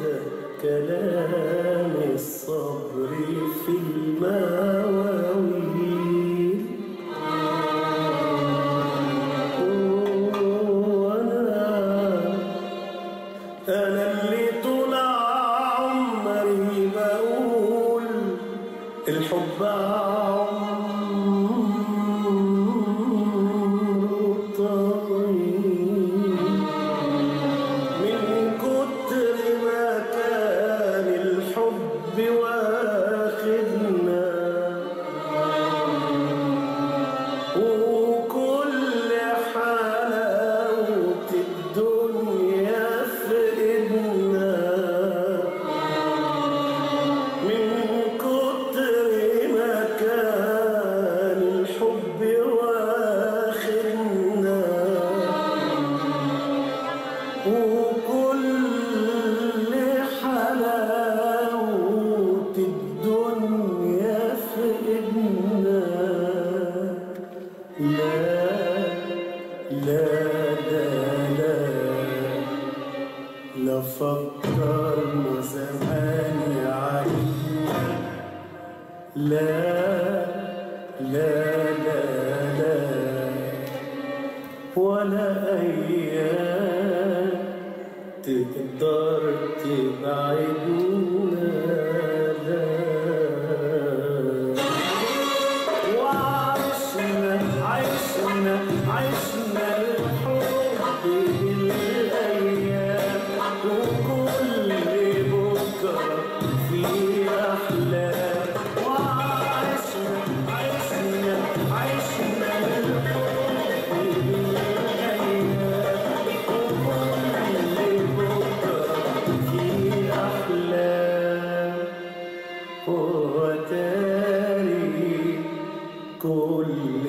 مدى كلام الصبر في المواويل. وأنا أنا اللي طول عمري بقول الحب عمري ولا أيام تقدر تبعدنا وتاري كل